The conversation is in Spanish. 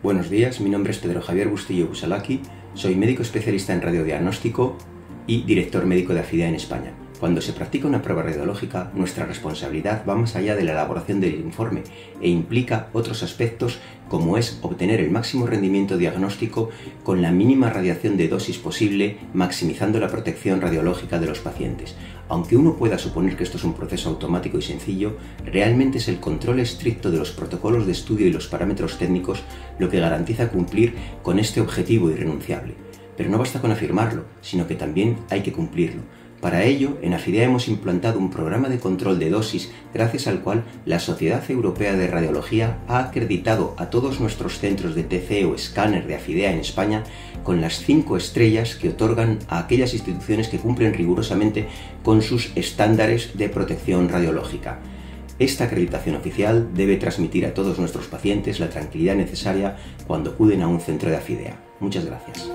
Buenos días, mi nombre es Pedro Javier Bustillo Busalaki, soy médico especialista en radiodiagnóstico y director médico de AFIDEA en España. Cuando se practica una prueba radiológica, nuestra responsabilidad va más allá de la elaboración del informe e implica otros aspectos como es obtener el máximo rendimiento diagnóstico con la mínima radiación de dosis posible, maximizando la protección radiológica de los pacientes. Aunque uno pueda suponer que esto es un proceso automático y sencillo, realmente es el control estricto de los protocolos de estudio y los parámetros técnicos lo que garantiza cumplir con este objetivo irrenunciable. Pero no basta con afirmarlo, sino que también hay que cumplirlo para ello, en Afidea hemos implantado un programa de control de dosis gracias al cual la Sociedad Europea de Radiología ha acreditado a todos nuestros centros de TC o escáner de Afidea en España con las cinco estrellas que otorgan a aquellas instituciones que cumplen rigurosamente con sus estándares de protección radiológica. Esta acreditación oficial debe transmitir a todos nuestros pacientes la tranquilidad necesaria cuando acuden a un centro de Afidea. Muchas gracias.